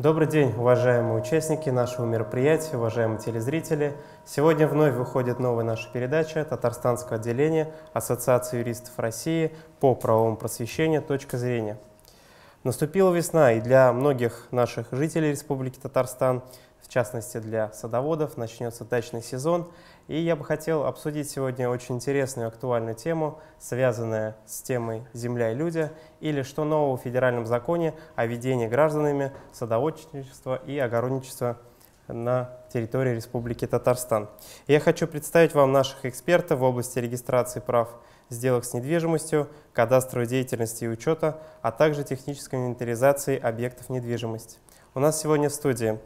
Добрый день, уважаемые участники нашего мероприятия, уважаемые телезрители. Сегодня вновь выходит новая наша передача Татарстанского отделения Ассоциации юристов России по правовому просвещению «Точка зрения». Наступила весна, и для многих наших жителей Республики Татарстан, в частности для садоводов, начнется дачный сезон – и я бы хотел обсудить сегодня очень интересную актуальную тему, связанную с темой «Земля и люди» или что нового в федеральном законе о ведении гражданами садоводчества и огородничества на территории Республики Татарстан. Я хочу представить вам наших экспертов в области регистрации прав сделок с недвижимостью, кадастровой деятельности и учета, а также технической инвентаризации объектов недвижимости. У нас сегодня в студии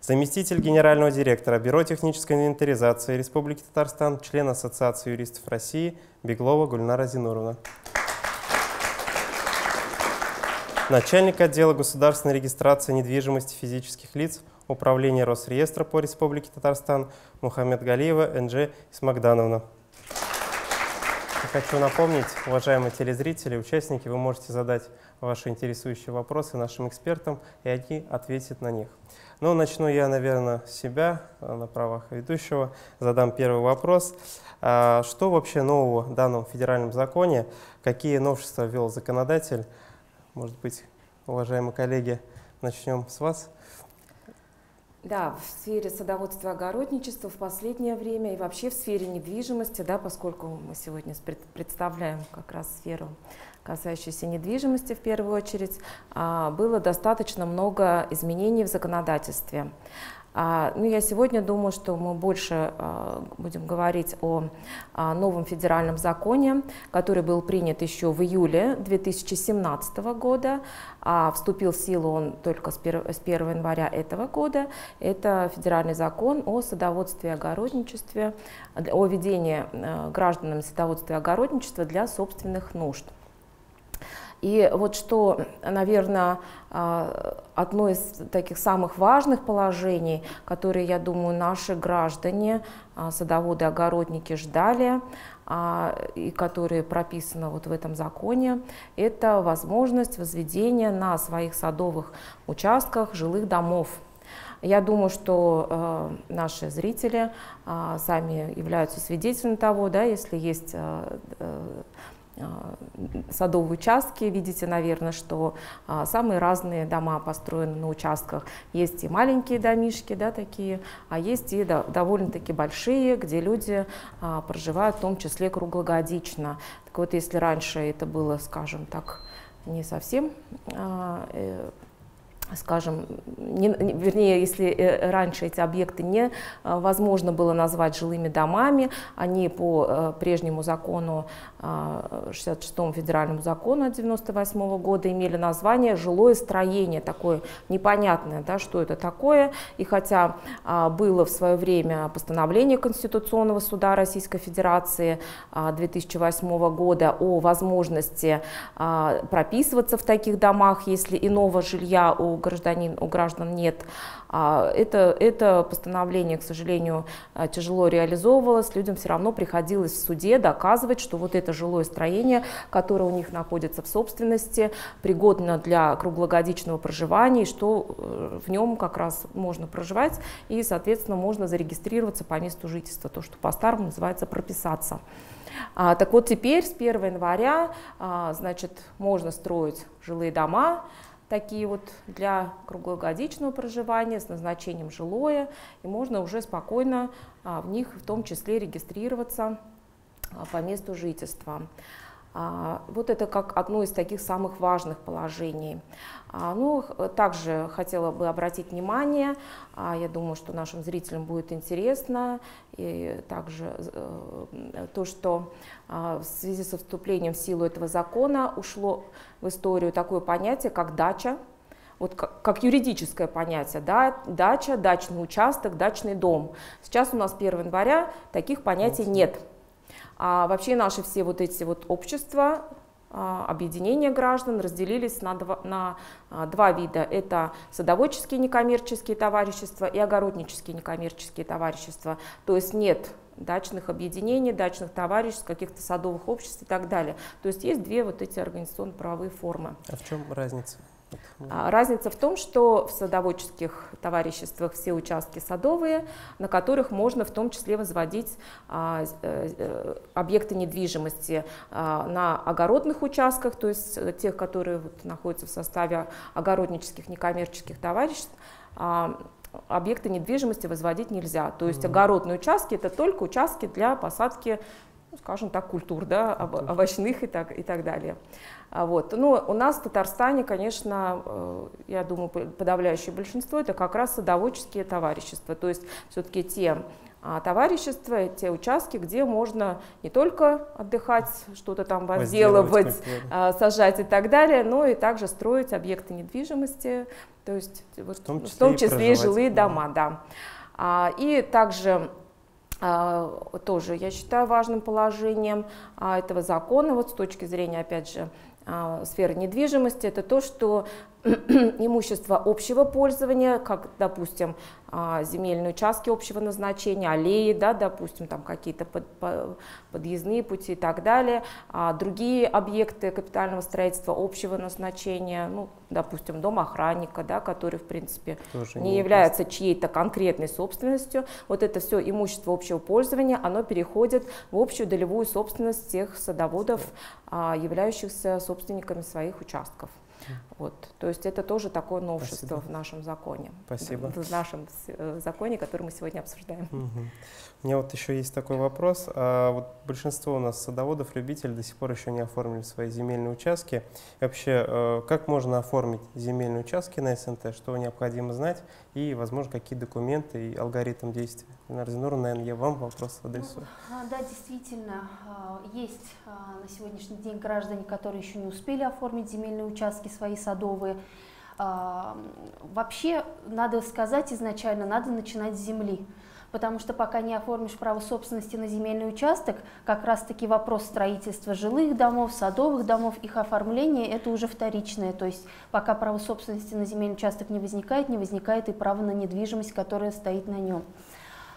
заместитель генерального директора Бюро технической инвентаризации Республики Татарстан, член Ассоциации юристов России Беглова Гульнара Зинуровна. Начальник отдела государственной регистрации недвижимости физических лиц Управления Росреестра по Республике Татарстан Мухаммед Галиева Энджи Исмагдановна. Хочу напомнить, уважаемые телезрители, участники, вы можете задать ваши интересующие вопросы нашим экспертам, и они ответят на них. Ну, начну я, наверное, с себя, э, на правах ведущего. Задам первый вопрос. А, что вообще нового в данном федеральном законе? Какие новшества ввел законодатель? Может быть, уважаемые коллеги, начнем с вас. Да, в сфере садоводства и огородничества в последнее время и вообще в сфере недвижимости, да, поскольку мы сегодня представляем как раз сферу касающиеся недвижимости в первую очередь, а, было достаточно много изменений в законодательстве. А, ну, я сегодня думаю, что мы больше а, будем говорить о новом федеральном законе, который был принят еще в июле 2017 года, вступил в силу он только с 1 января этого года. Это федеральный закон о садоводстве и огородничестве, о ведении э, гражданами садоводства и огородничества для собственных нужд. И вот что, наверное, а, одно из таких самых важных положений, которые, я думаю, наши граждане, а, садоводы, огородники ждали, а, и которые прописаны вот в этом законе, это возможность возведения на своих садовых участках жилых домов. Я думаю, что э, наши зрители э, сами являются свидетелями того, да, если есть э, а, садовые участки. Видите, наверное, что а, самые разные дома построены на участках. Есть и маленькие домишки, да, такие, а есть и довольно-таки большие, где люди а, проживают в том числе круглогодично. Так вот, если раньше это было, скажем так, не совсем э, скажем, не, вернее, если э, раньше эти объекты не возможно было назвать жилыми домами, они по э, прежнему закону, 66-му федеральному закону от 98 года имели название жилое строение, такое непонятное, да, что это такое. И хотя было в свое время постановление Конституционного суда Российской Федерации 2008 года о возможности прописываться в таких домах, если иного жилья у гражданин, у граждан нет. А, это, это постановление, к сожалению, а, тяжело реализовывалось. Людям все равно приходилось в суде доказывать, что вот это жилое строение, которое у них находится в собственности, пригодно для круглогодичного проживания, и что э, в нем как раз можно проживать, и, соответственно, можно зарегистрироваться по месту жительства, то, что по-старому называется прописаться. А, так вот теперь с 1 января а, значит, можно строить жилые дома, такие вот для круглогодичного проживания с назначением жилое, и можно уже спокойно а, в них в том числе регистрироваться а, по месту жительства. А, вот это как одно из таких самых важных положений. А, ну, также хотела бы обратить внимание, а, я думаю, что нашим зрителям будет интересно, и также э, то, что в связи со вступлением в силу этого закона ушло в историю такое понятие, как дача, вот как, как юридическое понятие, да, дача, дачный участок, дачный дом. Сейчас у нас 1 января таких понятий нет. А вообще наши все вот эти вот общества, а, объединения граждан разделились на два, на а, два вида. Это садоводческие некоммерческие товарищества и огороднические некоммерческие товарищества. То есть нет дачных объединений, дачных товариществ, каких-то садовых обществ и так далее. То есть есть две вот эти организационно-правовые формы. А в чем разница? А, разница в том, что в садоводческих товариществах все участки садовые, на которых можно в том числе возводить а, э, э, объекты недвижимости а, на огородных участках, то есть тех, которые вот находятся в составе огороднических некоммерческих товариществ, объекты недвижимости возводить нельзя. То есть огородные участки это только участки для посадки, ну, скажем так, культур, да, овощных и так, и так далее. А вот. Но у нас в Татарстане, конечно, э, я думаю, подавляющее большинство это как раз садоводческие товарищества, то есть все-таки те а, товарищества, те участки, где можно не только отдыхать, что-то там возделывать, а, сажать и так далее, но и также строить объекты недвижимости, то есть в том числе, в том числе и, жилые дома, да. И также тоже, я считаю, важным положением этого закона, вот с точки зрения, опять же, сферы недвижимости, это то, что имущество общего пользования, как, допустим, а, земельные участки общего назначения, аллеи, да, допустим, там какие-то под, подъездные пути и так далее, а другие объекты капитального строительства общего назначения, ну, допустим, дом охранника, да, который, в принципе, Тоже не, не является чьей-то конкретной собственностью, вот это все имущество общего пользования, оно переходит в общую долевую собственность тех садоводов, а, являющихся собственниками своих участков. Вот. То есть это тоже такое новшество Спасибо. в нашем законе. Спасибо. В нашем э, законе, который мы сегодня обсуждаем. Угу. У меня вот еще есть такой вопрос. А вот большинство у нас садоводов, любителей до сих пор еще не оформили свои земельные участки. И вообще, э, как можно оформить земельные участки на СНТ? Что необходимо знать? И, возможно, какие документы и алгоритм действия? Нарзинур, наверное, я вам вопрос адресую. Ну, а, да, действительно, а, есть на сегодняшний день граждане, которые еще не успели оформить земельные участки свои садовые. Вообще, надо сказать изначально, надо начинать с земли потому что пока не оформишь право собственности на земельный участок, как раз-таки вопрос строительства жилых домов, садовых домов, их оформления, это уже вторичное, то есть пока право собственности на земельный участок не возникает, не возникает и право на недвижимость, которая стоит на нем.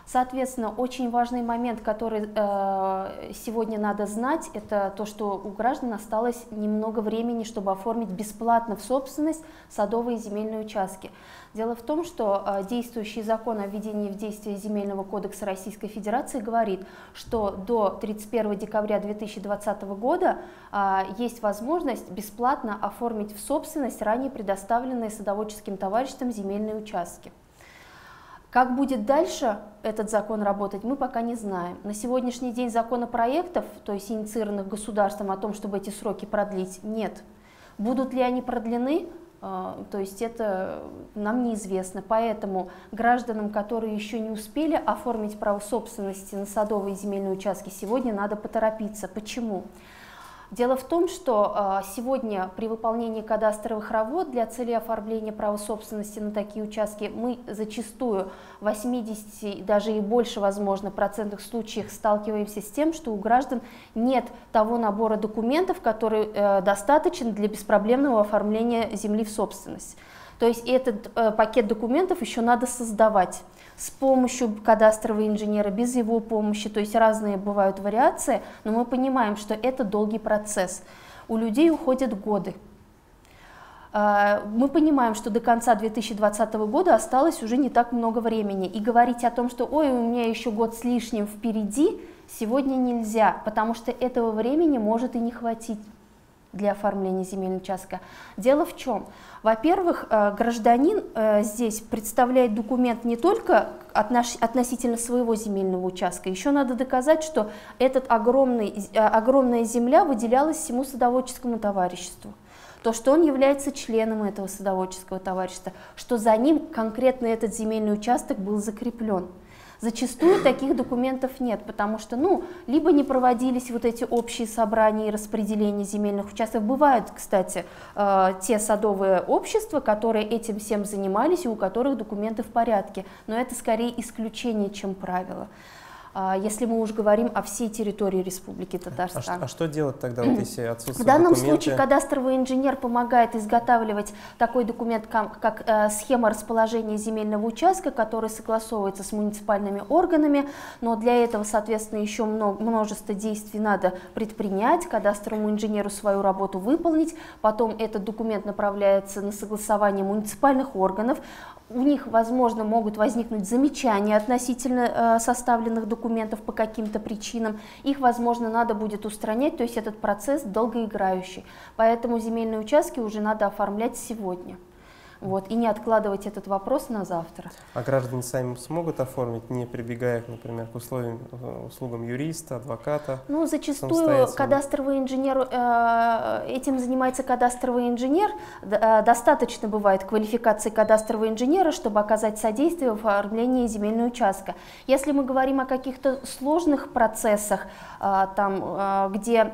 Соответственно, очень важный момент, который э, сегодня надо знать, это то, что у граждан осталось немного времени, чтобы оформить бесплатно в собственность садовые земельные участки. Дело в том, что э, действующий закон о введении в действие Земельного кодекса Российской Федерации говорит, что до 31 декабря 2020 года э, есть возможность бесплатно оформить в собственность ранее предоставленные садоводческим товариществом земельные участки. Как будет дальше этот закон работать, мы пока не знаем. На сегодняшний день законопроектов, то есть инициированных государством о том, чтобы эти сроки продлить, нет. Будут ли они продлены, э, то есть это нам неизвестно. Поэтому гражданам, которые еще не успели оформить право собственности на садовые земельные участки, сегодня надо поторопиться. Почему? Дело в том, что а, сегодня при выполнении кадастровых работ для цели оформления права собственности на такие участки мы зачастую в 80, даже и больше, возможно, процентных случаях сталкиваемся с тем, что у граждан нет того набора документов, который э, достаточен для беспроблемного оформления земли в собственность. То есть этот э, пакет документов еще надо создавать с помощью кадастрового инженера, без его помощи, то есть разные бывают вариации, но мы понимаем, что это долгий процесс. У людей уходят годы. А, мы понимаем, что до конца 2020 года осталось уже не так много времени. И говорить о том, что ой, у меня еще год с лишним впереди, сегодня нельзя, потому что этого времени может и не хватить для оформления земельного участка. Дело в чем? Во-первых, э, гражданин э, здесь представляет документ не только относительно своего земельного участка, еще надо доказать, что этот э, огромная земля выделялась всему садоводческому товариществу то, что он является членом этого садоводческого товарищества, что за ним конкретно этот земельный участок был закреплен. Зачастую таких документов нет, потому что, ну, либо не проводились вот эти общие собрания и распределения земельных участков. Бывают, кстати, э, те садовые общества, которые этим всем занимались и у которых документы в порядке, но это скорее исключение, чем правило. А, если мы уже говорим о всей территории Республики Татарстан. А, а что делать тогда, вот если отсутствуют В данном документы? случае кадастровый инженер помогает изготавливать такой документ, как, как э, схема расположения земельного участка, который согласовывается с муниципальными органами, но для этого, соответственно, еще много, множество действий надо предпринять, кадастровому инженеру свою работу выполнить, потом этот документ направляется на согласование муниципальных органов, у них, возможно, могут возникнуть замечания относительно э, составленных документов по каким-то причинам. Их, возможно, надо будет устранять, то есть этот процесс долгоиграющий. Поэтому земельные участки уже надо оформлять сегодня вот, и не откладывать этот вопрос на завтра. А граждане сами смогут оформить, не прибегая, например, к условиям, э, услугам юриста, адвоката? Ну, зачастую кадастровый инженер, э, этим занимается кадастровый инженер. Э, достаточно бывает квалификации кадастрового инженера, чтобы оказать содействие в оформлении земельного участка. Если мы говорим о каких-то сложных процессах, там, где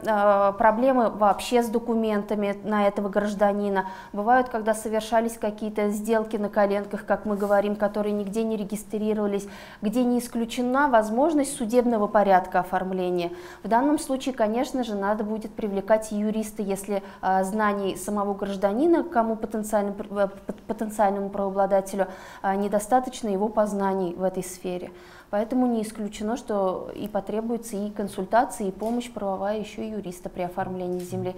проблемы вообще с документами на этого гражданина, бывают, когда совершались какие какие-то сделки на коленках, как мы говорим, которые нигде не регистрировались, где не исключена возможность судебного порядка оформления. В данном случае, конечно же, надо будет привлекать юриста, если э, знаний самого гражданина, кому потенциальному, э, потенциальному правообладателю э, недостаточно его познаний в этой сфере. Поэтому не исключено, что и потребуется и консультация, и помощь правовая еще и юриста при оформлении земли.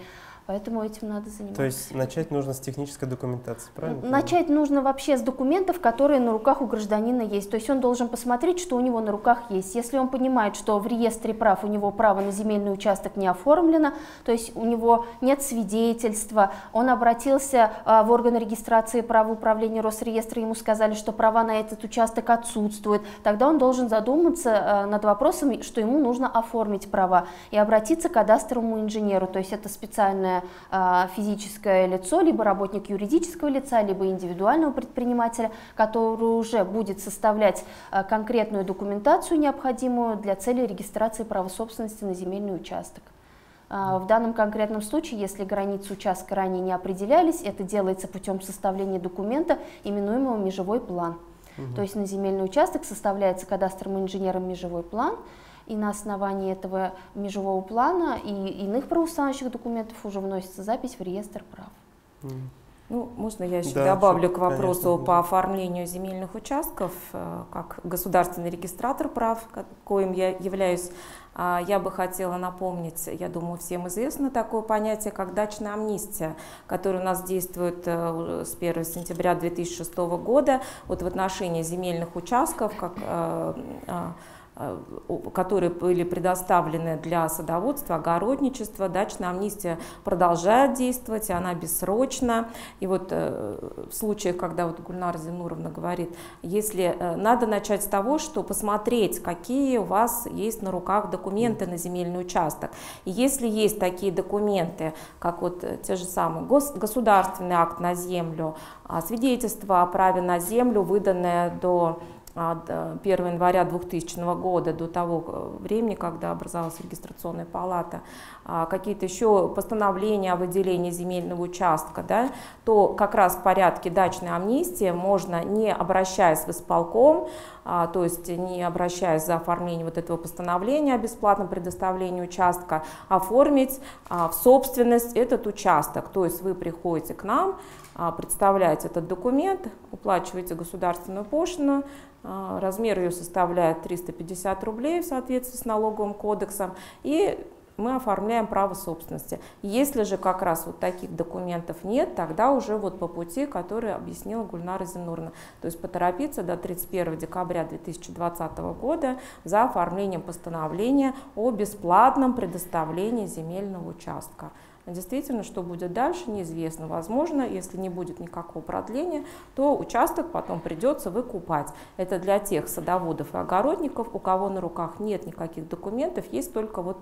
Поэтому этим надо заниматься. То есть начать нужно с технической документации, правильно? Начать нужно вообще с документов, которые на руках у гражданина есть. То есть он должен посмотреть, что у него на руках есть. Если он понимает, что в реестре прав у него право на земельный участок не оформлено, то есть у него нет свидетельства, он обратился а, в органы регистрации права управления Росреестра, ему сказали, что права на этот участок отсутствуют, тогда он должен задуматься а, над вопросом, что ему нужно оформить права и обратиться к кадастровому инженеру. То есть это специальная физическое, а, физическое лицо, либо работник юридического лица, либо индивидуального предпринимателя, который уже будет составлять а, конкретную документацию, необходимую для цели регистрации права собственности на земельный участок. А, в данном конкретном случае, если границы участка ранее не определялись, это делается путем составления документа, именуемого межевой план. Угу. То есть на земельный участок составляется кадастровым инженером межевой план, и на основании этого межевого плана и иных правоустанавливающих документов уже вносится запись в реестр прав. Ну, можно я еще да, добавлю к вопросу конечно, по оформлению земельных участков, э, как государственный регистратор прав, коим я являюсь. А, я бы хотела напомнить, я думаю, всем известно такое понятие, как дачная амнистия, которое у нас действует э, с 1 сентября 2006 года вот в отношении земельных участков, как э, Э, которые были предоставлены для садоводства, огородничества. Дачная амнистия продолжает действовать, и она бессрочна. И вот э, в случаях, когда вот Гульнара Зинуровна говорит, если э, надо начать с того, что посмотреть, какие у вас есть на руках документы на земельный участок. И если есть такие документы, как вот те же самые гос, государственный акт на землю, а свидетельство о праве на землю, выданное до 1 января 2000 года до того э, времени, когда образовалась регистрационная палата, а, какие-то еще постановления о выделении земельного участка, да, то как раз в порядке дачной амнистии можно, не обращаясь в исполком, а, то есть не обращаясь за оформление вот этого постановления о бесплатном предоставлении участка, оформить а, в собственность этот участок. То есть вы приходите к нам, представляете этот документ, уплачиваете государственную пошлину, размер ее составляет 350 рублей в соответствии с налоговым кодексом. И мы оформляем право собственности. Если же как раз вот таких документов нет, тогда уже вот по пути, который объяснила Гульнара Зинурна. То есть поторопиться до 31 декабря 2020 года за оформлением постановления о бесплатном предоставлении земельного участка. Действительно, что будет дальше, неизвестно. Возможно, если не будет никакого продления, то участок потом придется выкупать. Это для тех садоводов и огородников, у кого на руках нет никаких документов, есть только вот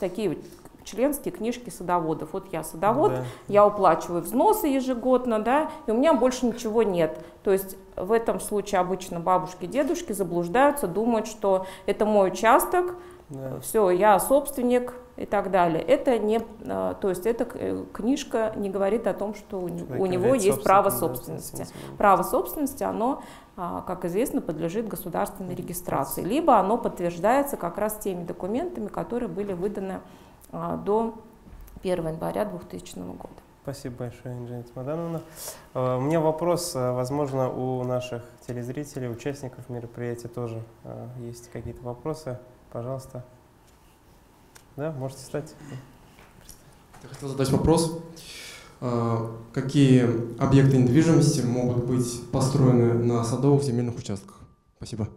такие членские книжки садоводов. Вот я садовод, да. я уплачиваю взносы ежегодно, да, и у меня больше ничего нет. То есть в этом случае обычно бабушки, дедушки заблуждаются, думают, что это мой участок, да. все, я собственник, и так далее. Это не, а, то есть эта э, книжка не говорит о том, что у, у него есть право собственности. Право собственности, оно, а, как известно, подлежит государственной регистрации, либо оно подтверждается как раз теми документами, которые были выданы а, до 1 января 2000 года. Спасибо большое, Инженер Мадановна. У меня вопрос, возможно, у наших телезрителей, участников мероприятия тоже есть какие-то вопросы. Пожалуйста. Да, можете стать. Я хотел задать вопрос. А, какие объекты недвижимости могут быть построены на садовых земельных участках? Спасибо.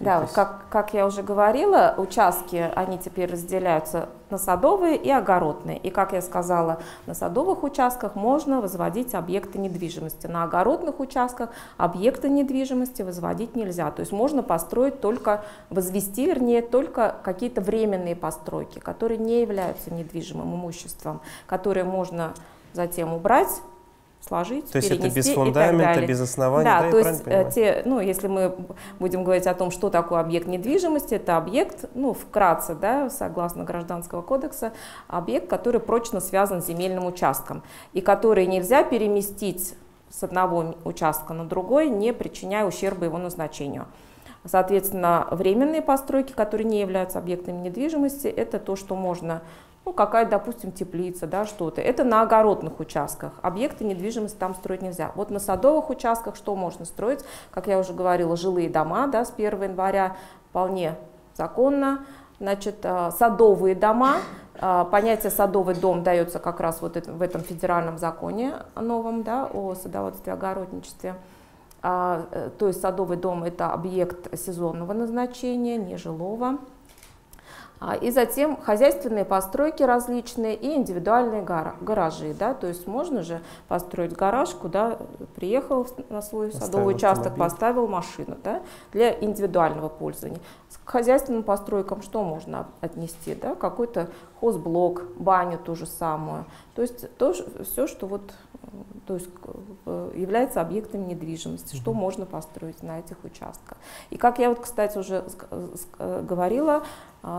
Да, как, как я уже говорила, участки, они теперь разделяются на садовые и огородные. И, как я сказала, на садовых участках можно возводить объекты недвижимости. На огородных участках объекты недвижимости возводить нельзя. То есть можно построить только, возвести, вернее, только какие-то временные постройки, которые не являются недвижимым имуществом, которые можно затем убрать сложить, То есть это без фундамента, без основания, да, да то есть э, те, ну, если мы будем говорить о том, что такое объект недвижимости, это объект, ну, вкратце, да, согласно Гражданского кодекса, объект, который прочно связан с земельным участком и который нельзя переместить с одного участка на другой, не причиняя ущерба его назначению. Соответственно, временные постройки, которые не являются объектами недвижимости, это то, что можно ну, какая, допустим, теплица, да, что-то. Это на огородных участках. Объекты недвижимости там строить нельзя. Вот на садовых участках что можно строить? Как я уже говорила, жилые дома, да, с 1 января вполне законно. Значит, э, садовые дома, э, понятие садовый дом дается как раз вот в этом федеральном законе новом, да, о садоводстве, огородничестве. А, э, то есть садовый дом это объект сезонного назначения, нежилого. А, и затем хозяйственные постройки различные и индивидуальные гаражи. Да? То есть можно же построить гараж, куда приехал на свой поставил садовый участок, автомобиль. поставил машину да? для индивидуального пользования. К хозяйственным постройкам что можно отнести? Да? Какой-то хозблок, баню ту же самую. То есть то, все, что вот то есть э, является объектом недвижимости, что можно построить на этих участках. И как я вот, кстати, уже э, говорила, а,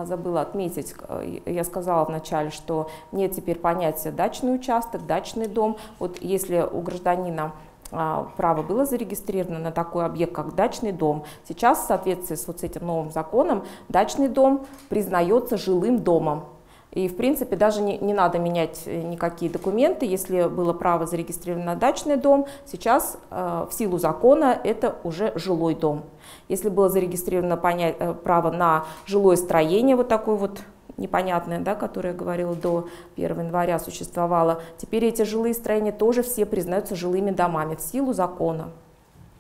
забыла отметить, э, я сказала вначале, что нет теперь понятия дачный участок, дачный дом. Вот если у гражданина а, право было зарегистрировано на такой объект, как дачный дом. Сейчас в соответствии с вот этим новым законом дачный дом признается жилым домом. И, в принципе, даже не, не надо менять э, никакие документы. Если было право зарегистрировано на дачный дом, сейчас э, в силу закона это уже жилой дом. Если было зарегистрировано понять, э, право на жилое строение, вот такое вот непонятное, да, которое я говорила до 1 января существовало, теперь эти жилые строения тоже все признаются жилыми домами в силу закона.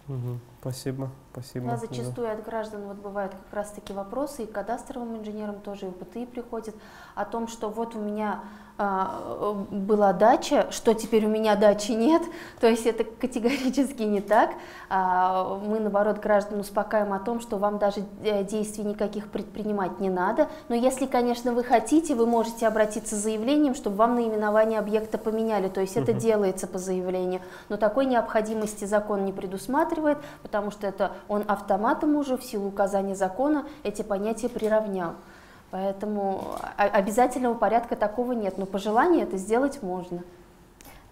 Угу. Спасибо, спасибо. Да, зачастую да. от граждан вот бывают как раз таки вопросы, и кадастровым инженерам тоже, и УПТИ приходят о том, что вот у меня была дача, что теперь у меня дачи нет, то есть это категорически не так. А, мы, наоборот, граждан успокаиваем о том, что вам даже э, действий никаких предпринимать не надо, но если, конечно, вы хотите, вы можете обратиться с заявлением, чтобы вам наименование объекта поменяли, то есть это делается по заявлению, но такой необходимости закон не предусматривает, потому что это он автоматом уже в силу указания закона эти понятия приравнял. Поэтому обязательного порядка такого нет, но по желанию это сделать можно.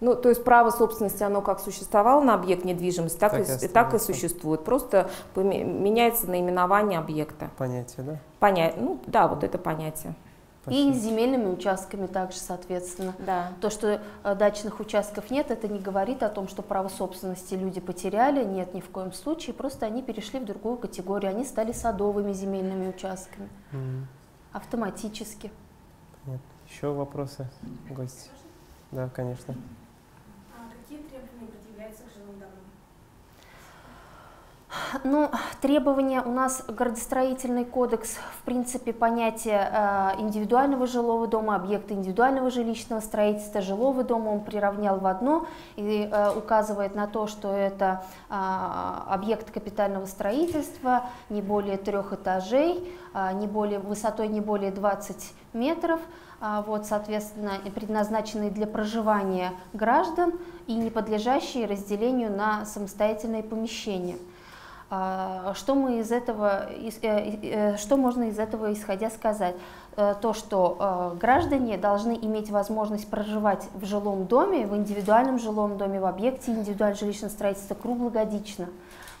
Ну, то есть право собственности, оно как существовало на объект недвижимости, так, так, и, так и существует. Просто меняется наименование объекта. Понятие, да? Понятие, ну да, вот это понятие. Спасибо. И земельными участками также, соответственно. Да. То, что э, дачных участков нет, это не говорит о том, что право собственности люди потеряли. Нет, ни в коем случае. Просто они перешли в другую категорию. Они стали садовыми земельными участками. Mm автоматически. Нет. Еще вопросы, гости? Да, конечно. Ну, требования у нас градостроительный кодекс, в принципе, понятие э, индивидуального жилого дома, объекта индивидуального жилищного строительства, жилого дома он приравнял в одно и э, указывает на то, что это э, объект капитального строительства, не более трех этажей, не более, высотой не более 20 метров, вот, соответственно, предназначенный для проживания граждан и не подлежащие разделению на самостоятельные помещения. А, что мы из этого, э, э, что можно из этого исходя сказать? э, то, что граждане должны иметь возможность проживать в жилом доме, в индивидуальном жилом доме, в объекте индивидуального жилищного строительства круглогодично.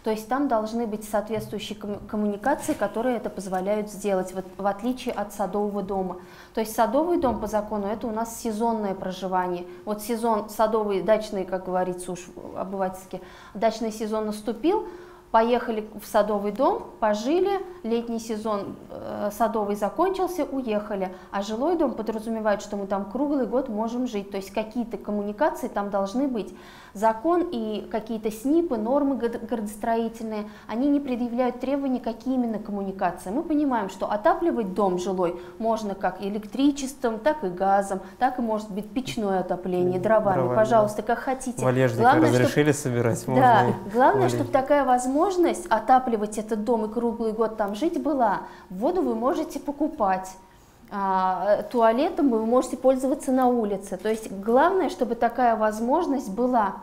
То есть там должны быть соответствующие коммуникации, которые это позволяют сделать, в отличие от садового дома. То есть садовый дом по закону это у нас сезонное проживание. Вот сезон садовый, дачный, как говорится уж обывательски, дачный сезон наступил, поехали в садовый дом, пожили, летний сезон э, садовый закончился, уехали. А жилой дом подразумевает, что мы там круглый год можем жить. То есть какие-то коммуникации там должны быть закон и какие-то СНИПы, нормы градостроительные, они не предъявляют требований, какие именно коммуникации. Мы понимаем, что отапливать дом жилой можно как электричеством, так и газом, так и может быть печное отопление, дровами, дровами пожалуйста, да. как хотите. Валежника главное, разрешили чтоб... собирать, можно Да, главное, чтобы такая возможность отапливать этот дом и круглый год там жить была. Воду вы можете покупать а, туалетом вы можете пользоваться на улице. То есть главное, чтобы такая возможность была.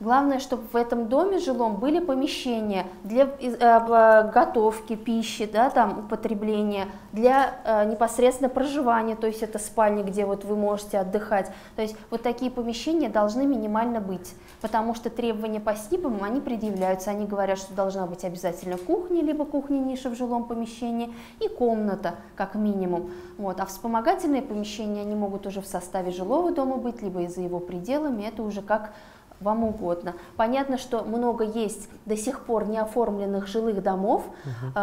Главное, чтобы в этом доме жилом были помещения для э, готовки пищи, да, там, употребления, для э, непосредственно проживания, то есть это спальни, где вот вы можете отдыхать. То есть вот такие помещения должны минимально быть, потому что требования по СНИПам, они предъявляются, они говорят, что должна быть обязательно кухня, либо кухня-ниша в жилом помещении и комната, как минимум. Вот. А вспомогательные помещения, они могут уже в составе жилого дома быть, либо и за его пределами, это уже как вам угодно. Понятно, что много есть до сих пор неоформленных жилых домов, угу.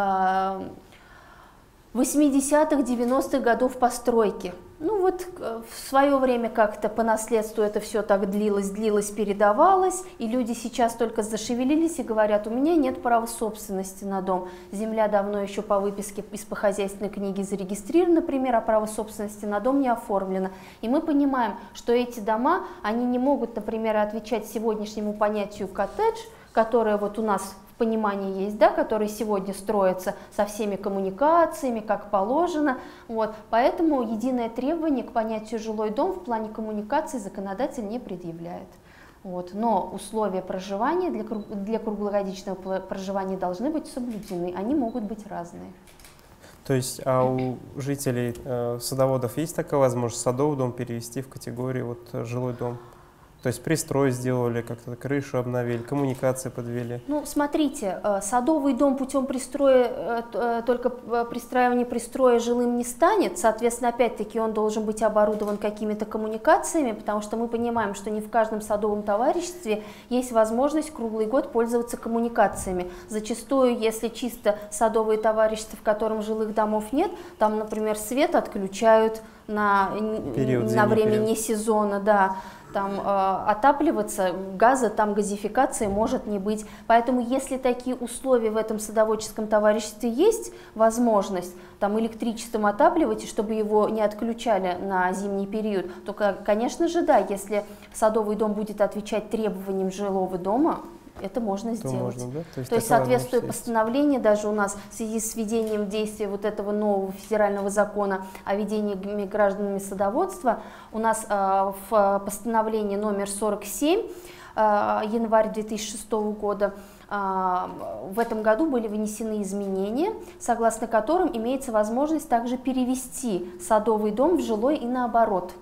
80-х, 90-х годов постройки. Ну вот э, в свое время как-то по наследству это все так длилось, длилось, передавалось, и люди сейчас только зашевелились и говорят, у меня нет права собственности на дом. Земля давно еще по выписке из по хозяйственной книги зарегистрирована, например, а право собственности на дом не оформлено. И мы понимаем, что эти дома, они не могут, например, отвечать сегодняшнему понятию коттедж, которое вот у нас понимание есть, да, который сегодня строится со всеми коммуникациями, как положено. Вот. Поэтому единое требование к понятию жилой дом в плане коммуникации законодатель не предъявляет. Вот. Но условия проживания для, для круглогодичного проживания должны быть соблюдены, они могут быть разные. То есть, а у жителей э, садоводов есть такая возможность садовый дом перевести в категорию вот, жилой дом? То есть пристрой сделали, как-то крышу обновили, коммуникации подвели. Ну, смотрите, э, садовый дом путем пристроя, э, э, только пристраивания пристроя жилым не станет. Соответственно, опять-таки он должен быть оборудован какими-то коммуникациями, потому что мы понимаем, что не в каждом садовом товариществе есть возможность круглый год пользоваться коммуникациями. Зачастую, если чисто садовые товарищества, в котором жилых домов нет, там, например, свет отключают на, период, на время период. не сезона, да там э, отапливаться, газа, там газификации может не быть. Поэтому если такие условия в этом садоводческом товариществе есть возможность там электричеством отапливать, и чтобы его не отключали на зимний период, то, конечно же, да, если садовый дом будет отвечать требованиям жилого дома, это можно сделать. Можно, да? То есть, То есть соответствуя постановлению, даже у нас в связи с введением действия вот этого нового федерального закона о ведении гражданами садоводства, у нас э, в постановлении номер 47 э, а, январь 2006 года а, в этом году были внесены изменения, согласно которым имеется возможность также перевести садовый дом в жилой и наоборот.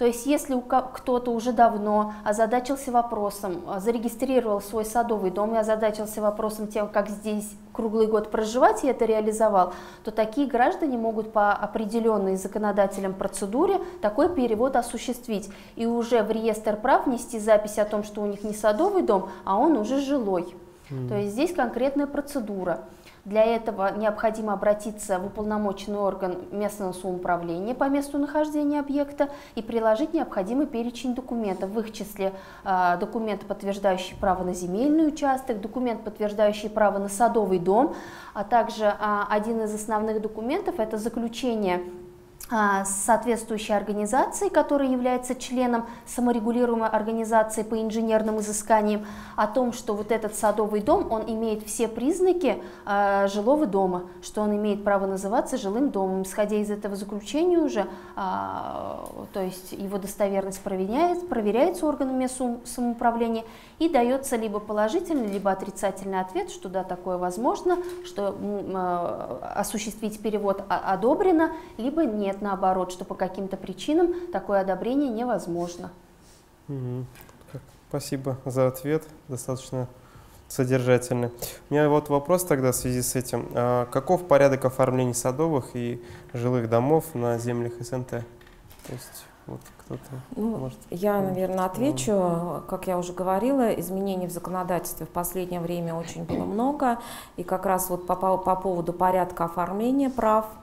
То есть если кто-то уже давно озадачился вопросом, а, зарегистрировал свой садовый дом и озадачился вопросом тем, как здесь круглый год проживать и это реализовал, то такие граждане могут по определенной законодателям процедуре такой перевод осуществить и уже в реестр прав внести запись о том, что у них не садовый дом, а он уже жилой. Mm. То есть здесь конкретная процедура. Для этого необходимо обратиться в уполномоченный орган местного самоуправления по месту нахождения объекта и приложить необходимый перечень документов, в их числе э, документы, подтверждающие право на земельный участок, документ, подтверждающий право на садовый дом, а также э, один из основных документов – это заключение а, соответствующей организацией, которая является членом саморегулируемой организации по инженерным изысканиям, о том, что вот этот садовый дом, он имеет все признаки э, жилого дома, что он имеет право называться жилым домом. Исходя из этого заключения уже, э, то есть его достоверность проверяется, проверяется органами самоуправления и дается либо положительный, либо отрицательный ответ, что да, такое возможно, что э, осуществить перевод одобрено, либо нет наоборот, что по каким-то причинам такое одобрение невозможно. Угу. Спасибо за ответ, достаточно содержательный. У меня вот вопрос тогда в связи с этим. А каков порядок оформления садовых и жилых домов на землях СНТ? То есть вот кто-то ну, может... Я, наверное, отвечу. Как я уже говорила, изменений в законодательстве в последнее время очень было много. И как раз вот по, по поводу порядка оформления прав –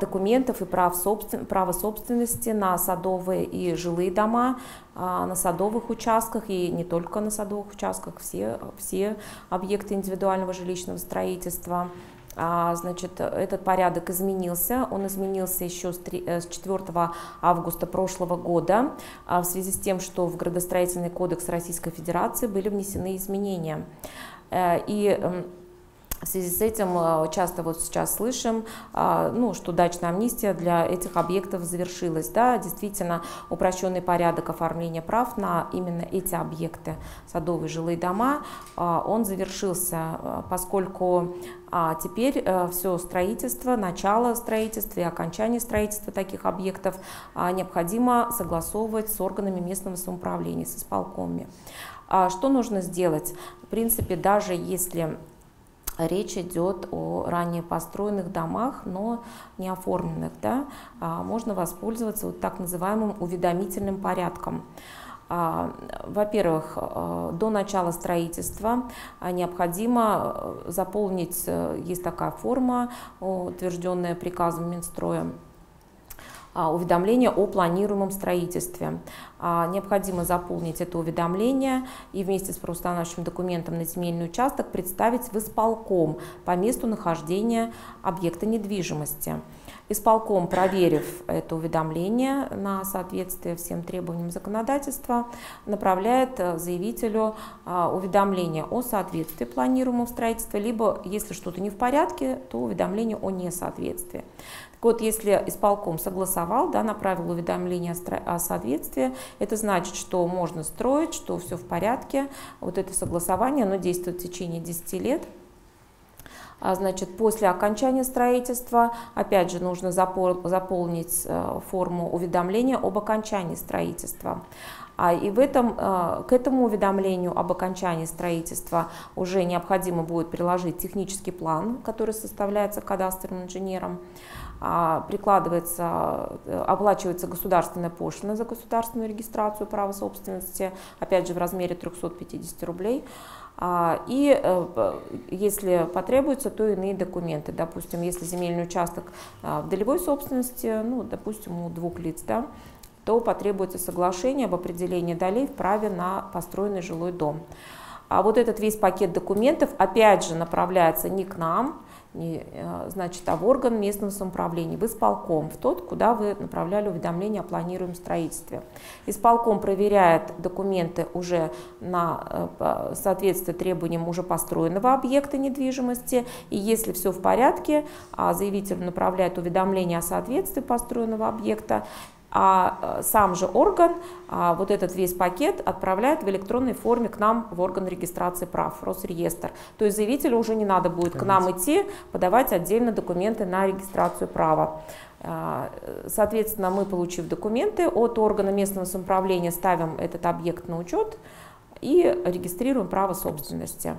документов и прав собствен... права собственности на садовые и жилые дома, а, на садовых участках и не только на садовых участках, все, все объекты индивидуального жилищного строительства. А, значит, этот порядок изменился. Он изменился еще с 4 э, августа прошлого года в связи с тем, что в градостроительный кодекс Российской Федерации были внесены изменения. Э, и эм, в связи с этим э, часто вот сейчас слышим, а, ну, что дачная амнистия для этих объектов завершилась. Да, действительно, упрощенный порядок оформления прав на именно эти объекты, садовые жилые дома, а, он завершился, э, поскольку а теперь э, все строительство, начало строительства и окончание строительства таких объектов необходимо согласовывать с органами местного самоуправления, с исполкомами. Что нужно сделать? В принципе, даже если речь идет о ранее построенных домах, но не оформленных. Да? А, можно воспользоваться вот так называемым уведомительным порядком. А, во-первых, э, до начала строительства необходимо э, заполнить, э, есть такая форма, утвержденная приказом Минстроя, а, уведомление о планируемом строительстве. А, необходимо заполнить это уведомление и вместе с правоустанавливающим документом на земельный участок представить в исполком по месту нахождения объекта недвижимости. Исполком, проверив это уведомление на соответствие всем требованиям законодательства, направляет э, заявителю а, уведомление о соответствии планируемого строительства, либо, если что-то не в порядке, то уведомление о несоответствии. Вот если исполком согласовал, да, направил уведомление о соответствии, это значит, что можно строить, что все в порядке. Вот это согласование, оно действует в течение 10 лет. А, значит, после окончания строительства, опять же, нужно заполнить э, форму уведомления об окончании строительства. А и в этом, э, к этому уведомлению об окончании строительства уже необходимо будет приложить технический план, который составляется кадастровым инженером. А, прикладывается, э, оплачивается государственная пошлина за государственную регистрацию права собственности, опять же в размере 350 рублей. А, и э, если потребуется, то иные документы. Допустим, если земельный участок а, в долевой собственности, ну, допустим, у двух лиц, да, то потребуется соглашение об определении долей в праве на построенный жилой дом. А вот этот весь пакет документов, опять же, направляется не к нам, не, э, значит, а в орган местного самоуправления, в исполком, в тот, куда вы направляли уведомление о планируемом строительстве. Исполком проверяет документы уже на э, соответствие требованиям уже построенного объекта недвижимости, и если все в порядке, а заявитель направляет уведомление о соответствии построенного объекта, а э, сам же орган а, вот этот весь пакет отправляет в электронной форме к нам в орган регистрации прав, Росреестр. То есть заявителю уже не надо будет Конечно. к нам идти, подавать отдельно документы на регистрацию права. А, соответственно, мы, получив документы от органа местного самоуправления, ставим этот объект на учет и регистрируем право собственности.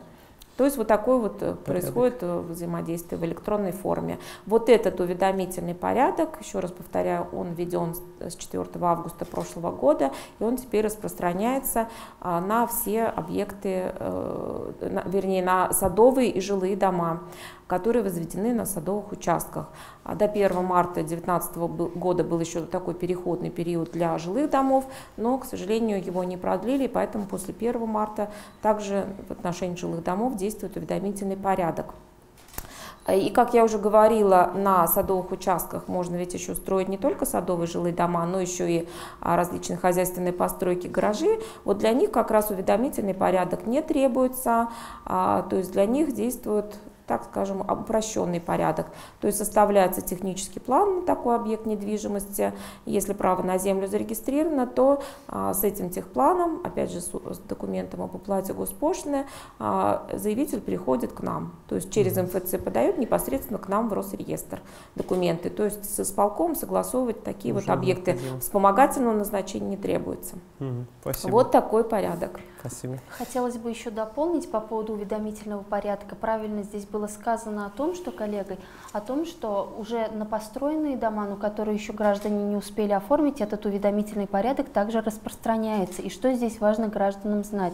То есть вот такое вот э, порядок. происходит э, взаимодействие в электронной форме. Вот этот уведомительный порядок, еще раз повторяю, он введен с 4 августа прошлого года, и он теперь распространяется а, на все объекты, э, вернее, на садовые и жилые дома которые возведены на садовых участках. А до 1 марта 2019 года был еще такой переходный период для жилых домов, но, к сожалению, его не продлили, поэтому после 1 марта также в отношении жилых домов действует уведомительный порядок. И, как я уже говорила, на садовых участках можно ведь еще строить не только садовые жилые дома, но еще и а, различные хозяйственные постройки, гаражи. Вот для них как раз уведомительный порядок не требуется, а, то есть для них действует так скажем, упрощенный порядок. То есть составляется технический план на такой объект недвижимости. Если право на землю зарегистрировано, то а, с этим техпланом, опять же с, с документом об уплате госпошлины, а, заявитель приходит к нам. То есть через МФЦ подает непосредственно к нам в Росреестр документы. То есть с исполком согласовывать такие Уже вот объекты вспомогательного назначения не требуется. Угу, спасибо. Вот такой порядок. Спасибо. Хотелось бы еще дополнить по поводу уведомительного порядка. Правильно здесь было сказано о том, что, коллегой, о том, что уже на построенные дома, но которые еще граждане не успели оформить, этот уведомительный порядок также распространяется. И что здесь важно гражданам знать?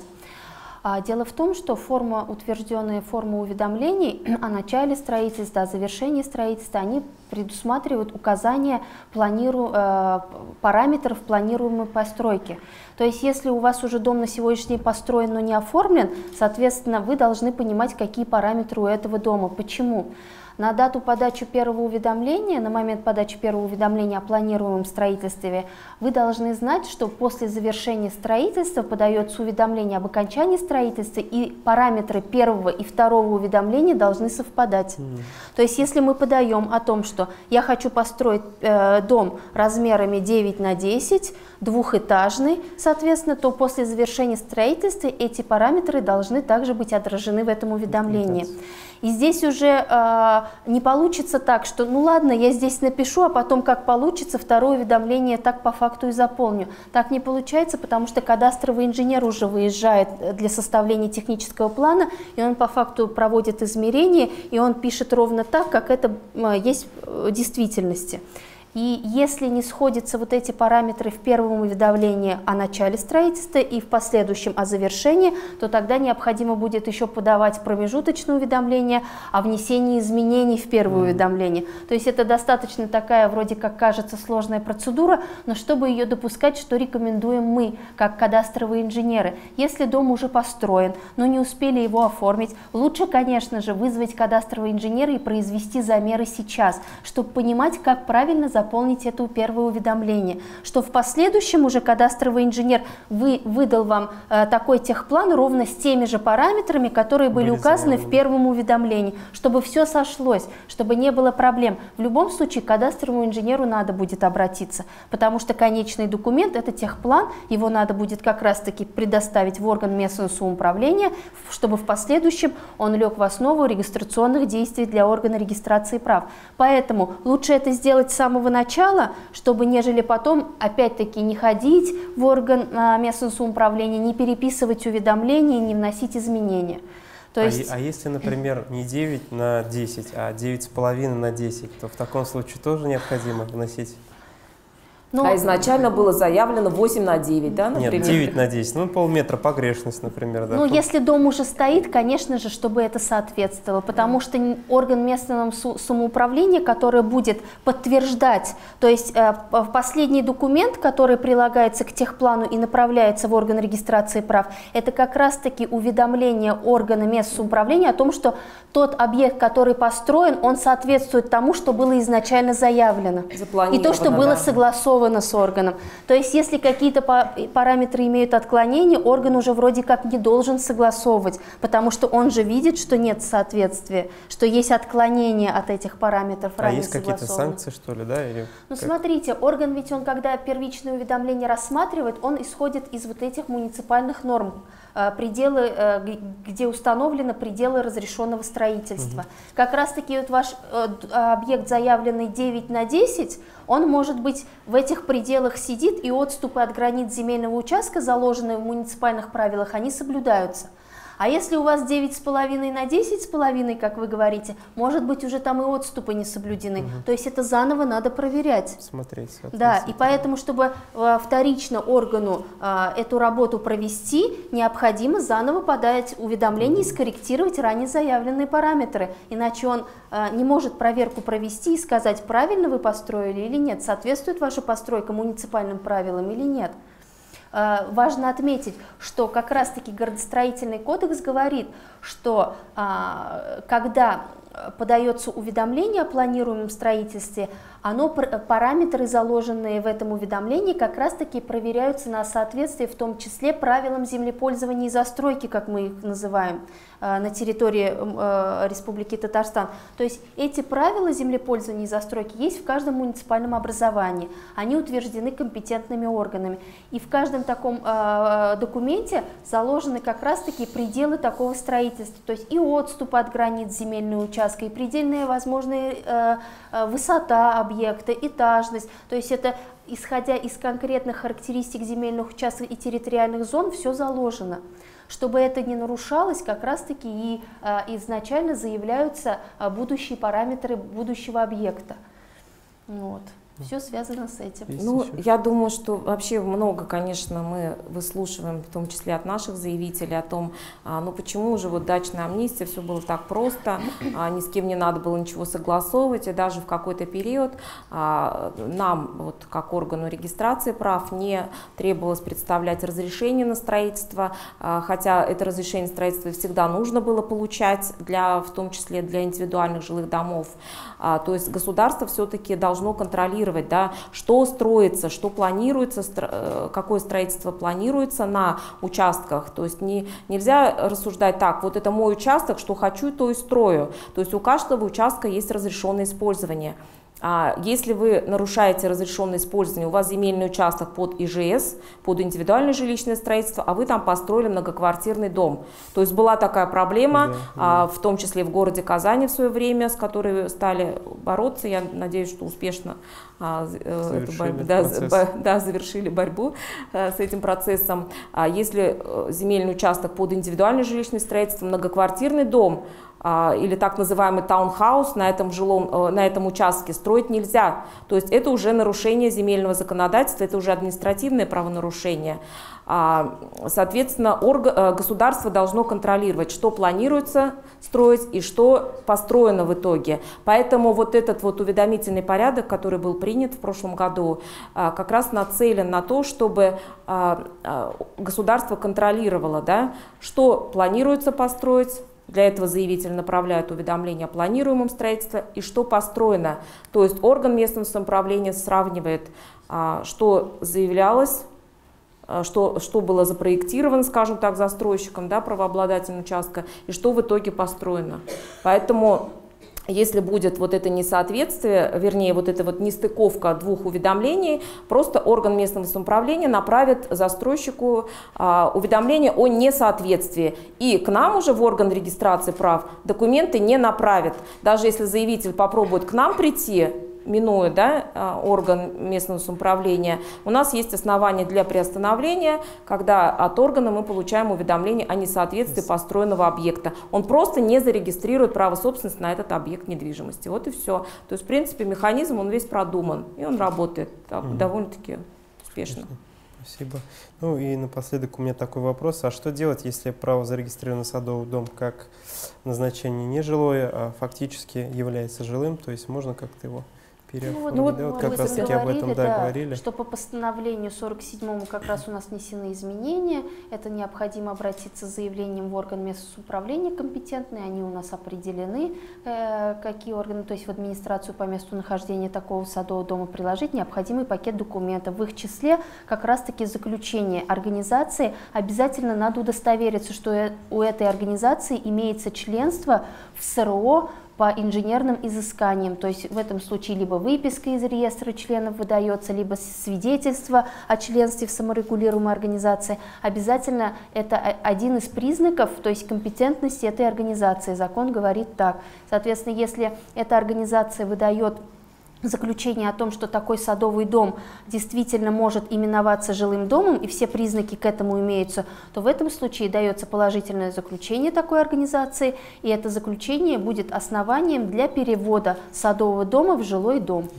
А, дело в том, что форма, утвержденная форма уведомлений о начале строительства, о завершении строительства, они предусматривают указание планиру, э, параметров планируемой постройки. То есть если у вас уже дом на сегодняшний день построен, но не оформлен, соответственно, вы должны понимать, какие параметры у этого дома. Почему? На дату подачи первого уведомления, на момент подачи первого уведомления о планируемом строительстве, вы должны знать, что после завершения строительства подается уведомление об окончании строительства, и параметры первого и второго уведомления должны совпадать. Mm. То есть если мы подаем о том, что я хочу построить э, дом размерами 9 на 10, двухэтажный, соответственно, то после завершения строительства эти параметры должны также быть отражены в этом уведомлении. И здесь уже э, не получится так, что ну ладно, я здесь напишу, а потом как получится, второе уведомление так по факту и заполню. Так не получается, потому что кадастровый инженер уже выезжает для составления технического плана, и он по факту проводит измерения, и он пишет ровно так, как это э, есть в действительности. И если не сходятся вот эти параметры в первом уведомлении о начале строительства и в последующем о завершении, то тогда необходимо будет еще подавать промежуточное уведомление о внесении изменений в первое уведомление. То есть это достаточно такая, вроде как кажется, сложная процедура, но чтобы ее допускать, что рекомендуем мы, как кадастровые инженеры. Если дом уже построен, но не успели его оформить, лучше, конечно же, вызвать кадастрового инженера и произвести замеры сейчас, чтобы понимать, как правильно заполнить заполнить это первое уведомление, что в последующем уже кадастровый инженер вы, выдал вам э, такой техплан ровно с теми же параметрами, которые были, были указаны в первом уведомлении, чтобы все сошлось, чтобы не было проблем. В любом случае кадастровому инженеру надо будет обратиться, потому что конечный документ, это техплан, его надо будет как раз-таки предоставить в орган местного самоуправления, чтобы в последующем он лег в основу регистрационных действий для органа регистрации прав. Поэтому лучше это сделать с самого начала, чтобы нежели потом опять-таки не ходить в орган а, местного самоуправления, не переписывать уведомления, не вносить изменения. То а есть... а, а если, например, не 9 на 10, а 9,5 на 10, то в таком случае тоже необходимо вносить но... А изначально было заявлено 8 на 9, да, например? Нет, 9 на 10, ну полметра погрешность, например. Да. Ну, если дом уже стоит, конечно же, чтобы это соответствовало, потому что орган местного самоуправления, который будет подтверждать, то есть э, последний документ, который прилагается к техплану и направляется в орган регистрации прав, это как раз-таки уведомление органа местного самоуправления о том, что тот объект, который построен, он соответствует тому, что было изначально заявлено. И то, что было да. согласовано с органом. То есть если какие-то параметры имеют отклонение, орган уже вроде как не должен согласовывать, потому что он же видит, что нет соответствия, что есть отклонение от этих параметров. А есть какие-то санкции, что ли, да? Или ну, как? смотрите, орган ведь он, когда первичное уведомление рассматривает, он исходит из вот этих муниципальных норм. Э, пределы, э, где установлены пределы разрешенного строительства. Угу. Как раз таки вот ваш э, объект, заявленный 9 на 10, он может быть в этих пределах сидит, и отступы от границ земельного участка, заложенные в муниципальных правилах, они соблюдаются. А если у вас 9,5 на 10,5, как вы говорите, может быть уже там и отступы не соблюдены. Угу. То есть это заново надо проверять. Смотреть. Да, и поэтому, чтобы э, вторично органу э, эту работу провести, необходимо заново подать уведомление угу. и скорректировать ранее заявленные параметры. Иначе он э, не может проверку провести и сказать, правильно вы построили или нет, соответствует ваша постройка муниципальным правилам или нет. Э, важно отметить, что как раз-таки городостроительный кодекс говорит, что а, когда подается уведомление о планируемом строительстве, оно, параметры, заложенные в этом уведомлении, как раз-таки проверяются на соответствие, в том числе правилам землепользования и застройки, как мы их называем, э, на территории э, Республики Татарстан. То есть эти правила землепользования и застройки есть в каждом муниципальном образовании. Они утверждены компетентными органами. И в каждом таком э, документе заложены как раз-таки пределы такого строительства. То есть и отступ от границ земельного участка, и предельная возможная высота объекта, этажность. То есть это, исходя из конкретных характеристик земельных участков и территориальных зон, все заложено. Чтобы это не нарушалось, как раз-таки и а, изначально заявляются будущие параметры будущего объекта. Вот. Все связано с этим. Есть ну, еще? я думаю, что вообще много, конечно, мы выслушиваем, в том числе от наших заявителей, о том, а, ну почему же вот дачная амнистия, все было так просто, а, ни с кем не надо было ничего согласовывать, и даже в какой-то период а, нам, вот как органу регистрации прав, не требовалось представлять разрешение на строительство, а, хотя это разрешение строительства всегда нужно было получать, для, в том числе для индивидуальных жилых домов. А, то есть государство все-таки должно контролировать, да, что строится, что планируется, э, какое строительство планируется на участках. То есть не, нельзя рассуждать так, вот это мой участок, что хочу, то и строю. То есть у каждого участка есть разрешенное использование. А если вы нарушаете разрешенное использование, у вас земельный участок под ИЖС, под индивидуальное жилищное строительство, а вы там построили многоквартирный дом. То есть была такая проблема, да, а, в том числе в городе Казани в свое время, с которой стали бороться. Я надеюсь, что успешно а, э, эту борьбу, да, да, завершили борьбу а, с этим процессом. Если э, земельный участок под индивидуальное жилищное строительство, многоквартирный дом, или так называемый таунхаус на этом, жилом, э, на этом участке строить нельзя. То есть это уже нарушение земельного законодательства, это уже административное правонарушение. А, соответственно, э, государство должно контролировать, что планируется строить и что построено в итоге. Поэтому вот этот вот уведомительный порядок, который был принят в прошлом году, а, как раз нацелен на то, чтобы государство контролировало, да, что планируется построить, для этого заявитель направляет уведомление о планируемом строительстве и что построено. То есть орган местного самоуправления сравнивает, а, что заявлялось, а, что, что было запроектировано, скажем так, застройщиком, да, правообладателем участка, и что в итоге построено. Поэтому если будет вот это несоответствие, вернее, вот эта вот нестыковка двух уведомлений, просто орган местного самоуправления направит застройщику а, уведомление о несоответствии. И к нам уже в орган регистрации прав документы не направят. Даже если заявитель попробует к нам прийти, минуя да, а, орган местного самоуправления, у нас есть основания для приостановления, когда от органа мы получаем уведомление о несоответствии построенного объекта. Он просто не зарегистрирует право собственности на этот объект недвижимости. Вот и все. То есть, в принципе, механизм, он весь продуман, и он работает угу. довольно-таки успешно. Спасибо. Ну и напоследок у меня такой вопрос. А что делать, если право зарегистрировано садовый дом как назначение не жилое, а фактически является жилым? То есть можно как-то его переоформить. Ну, вот, да, вот как раз таки об этом да, говорили. Что по постановлению 47 как раз у нас внесены изменения. Это необходимо обратиться с заявлением в орган местного управления компетентные. Они у нас определены, э, какие органы, то есть в администрацию по месту нахождения такого садового дома приложить необходимый пакет документов. В их числе как раз таки заключение организации. Обязательно надо удостовериться, что э, у этой организации имеется членство в СРО по инженерным изысканиям, то есть в этом случае либо выписка из реестра членов выдается, либо свидетельство о членстве в саморегулируемой организации. Обязательно это один из признаков, то есть компетентности этой организации. Закон говорит так. Соответственно, если эта организация выдает заключение о том, что такой садовый дом действительно может именоваться жилым домом, и все признаки к этому имеются, то в этом случае дается положительное заключение такой организации, и это заключение будет основанием для перевода садового дома в жилой дом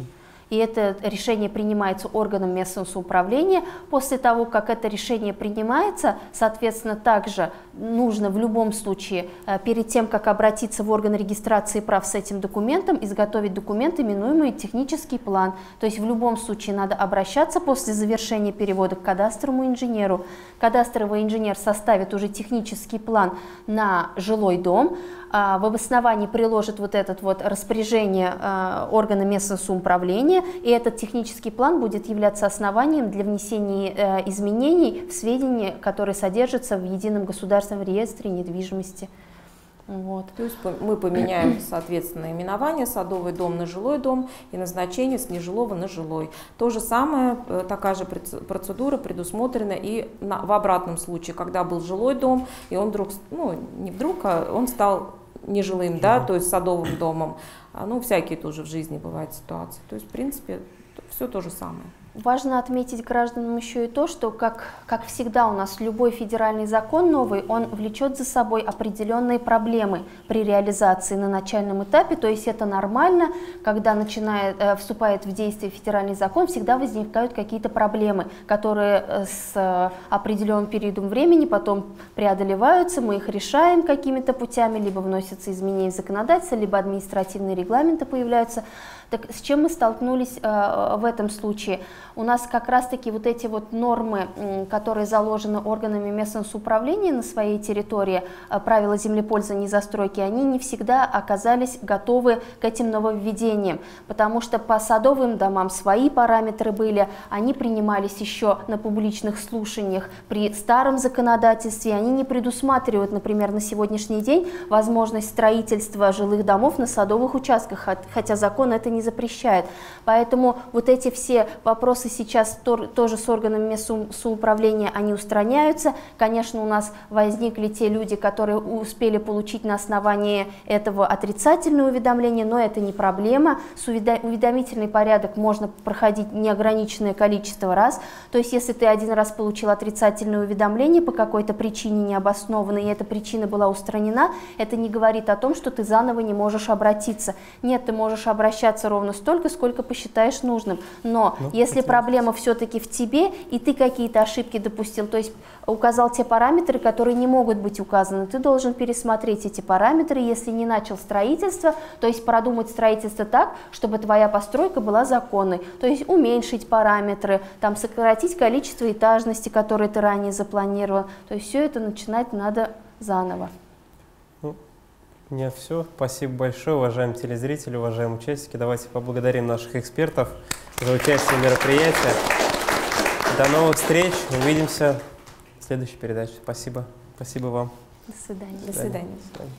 и это решение принимается органом местного самоуправления. После того, как это решение принимается, соответственно, также нужно в любом случае, э, перед тем, как обратиться в орган регистрации прав с этим документом, изготовить документ, именуемый технический план. То есть в любом случае надо обращаться после завершения перевода к кадастровому инженеру. Кадастровый инженер составит уже технический план на жилой дом, в обосновании приложит вот это вот распоряжение а, органа местного самоуправления, и этот технический план будет являться основанием для внесения э, изменений в сведения, которые содержатся в едином государственном реестре недвижимости. Вот. То есть мы поменяем, соответственно, именование садовый дом на жилой дом и назначение с нежилого на жилой. То же самое, э, такая же процедура предусмотрена и на, в обратном случае, когда был жилой дом, и он вдруг, ну не вдруг, а он стал нежилым, да, то есть садовым домом. А, ну, всякие тоже в жизни бывают ситуации. То есть, в принципе, все то же самое. Важно отметить гражданам еще и то, что, как, как всегда у нас любой федеральный закон новый, он влечет за собой определенные проблемы при реализации на начальном этапе, то есть это нормально, когда начинает, э, вступает в действие федеральный закон, всегда возникают какие-то проблемы, которые э, с э, определенным периодом времени потом преодолеваются, мы их решаем какими-то путями, либо вносятся изменения в законодательство, либо административные регламенты появляются. Так с чем мы столкнулись э, в этом случае? У нас как раз-таки вот эти вот нормы, которые заложены органами местного самоуправления на своей территории, э, правила землепользования и застройки, они не всегда оказались готовы к этим нововведениям, потому что по садовым домам свои параметры были, они принимались еще на публичных слушаниях при старом законодательстве, они не предусматривают, например, на сегодняшний день возможность строительства жилых домов на садовых участках, хотя закон это не запрещает. Поэтому вот эти все вопросы сейчас тоже с органами местного они устраняются. Конечно, у нас возникли те люди, которые успели получить на основании этого отрицательное уведомление, но это не проблема. С уведомительный порядок можно проходить неограниченное количество раз. То есть, если ты один раз получил отрицательное уведомление по какой-то причине необоснованной, и эта причина была устранена, это не говорит о том, что ты заново не можешь обратиться. Нет, ты можешь обращаться ровно столько, сколько посчитаешь нужным. Но ну, если проблема все-таки в тебе, и ты какие-то ошибки допустил, то есть указал те параметры, которые не могут быть указаны, ты должен пересмотреть эти параметры, если не начал строительство, то есть продумать строительство так, чтобы твоя постройка была законной, то есть уменьшить параметры, там сократить количество этажности, которые ты ранее запланировал, то есть все это начинать надо заново. У меня все. Спасибо большое, уважаемые телезрители, уважаемые участники. Давайте поблагодарим наших экспертов за участие в мероприятии. До новых встреч. Увидимся в следующей передаче. Спасибо. Спасибо вам. До свидания. До свидания. До свидания.